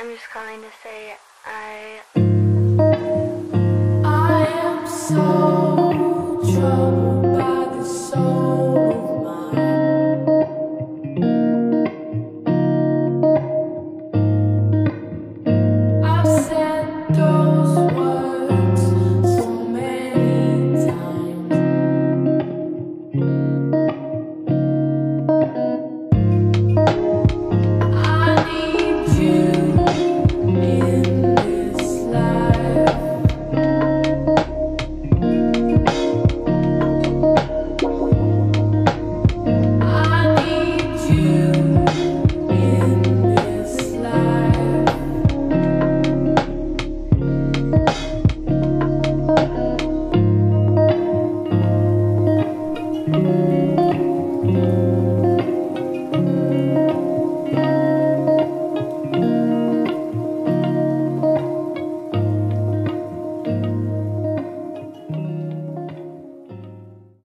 I'm just calling to say I. I am so.